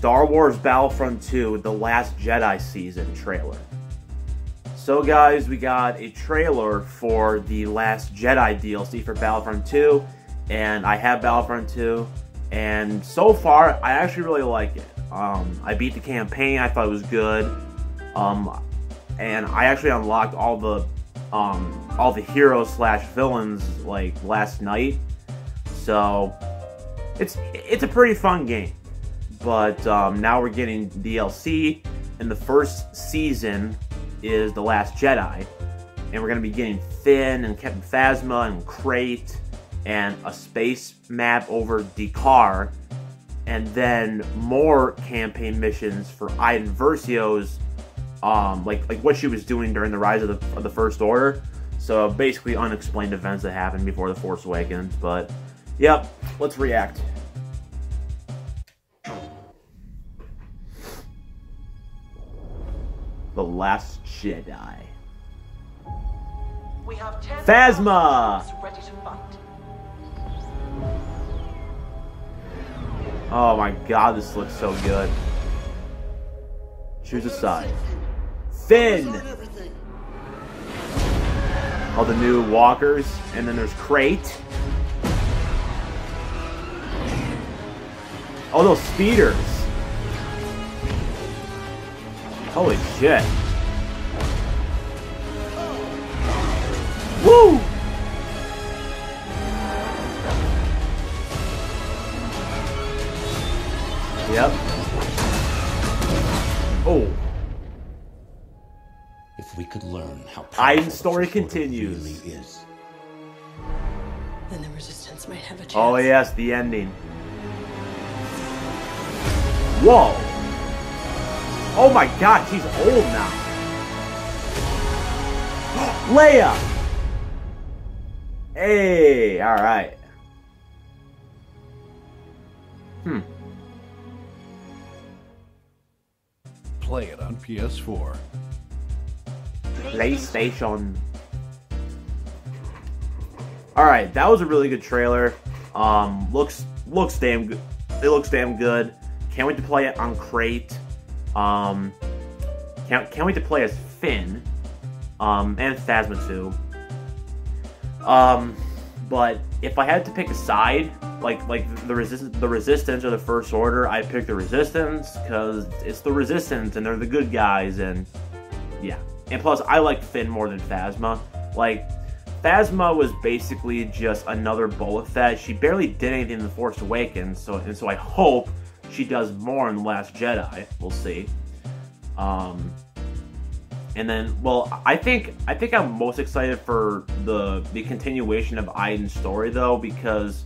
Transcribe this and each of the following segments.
Star Wars Battlefront 2 The Last Jedi Season trailer. So, guys, we got a trailer for the Last Jedi DLC for Battlefront 2, and I have Battlefront 2, and so far, I actually really like it. Um, I beat the campaign, I thought it was good, um, and I actually unlocked all the um, all the heroes slash villains like last night, so it's it's a pretty fun game. But um, now we're getting DLC, and the first season is The Last Jedi, and we're gonna be getting Finn and Captain Phasma and Crait and a space map over D'Qar, and then more campaign missions for Iden Versio's, um, like like what she was doing during the rise of the, of the First Order. So basically unexplained events that happened before the Force Awakens. But yep, let's react. The Last Jedi. We have 10 Phasma! ready to fight. Oh my god, this looks so good. Choose a side. Finn! All the new walkers, and then there's Crait. Oh, those speeders. Holy shit. Woo! Yep. Oh. If we could learn how Iden's powerful story First continues. really is. Then the resistance might have a oh, chance. Oh yes, the ending. Whoa! Oh my god, she's old now. Leia! Hey, alright. Hmm. Play it on PS4. PlayStation. All right, that was a really good trailer. Um, looks looks damn good. It looks damn good. Can't wait to play it on Crait. Um, can't can't wait to play as Finn. Um, and Phasma too. Um, but if I had to pick a side, like like the resistance, the resistance or the First Order, I pick the Resistance because it's the Resistance and they're the good guys, and yeah. And plus, I like Finn more than Phasma. Like, Phasma was basically just another Boba Fett. She barely did anything in The Force Awakens, so and so I hope she does more in The Last Jedi. We'll see. Um, and then, well, I think I think I'm most excited for the the continuation of Iden's story though, because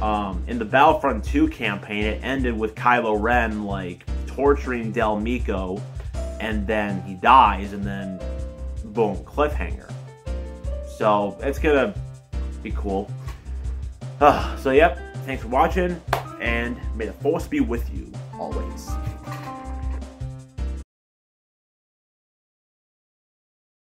um, in the Battlefront 2 campaign, it ended with Kylo Ren like torturing Del Meeko, and then he dies, and then boom, cliffhanger. So it's gonna be cool. Uh, so yep, thanks for watching, and may the force be with you always.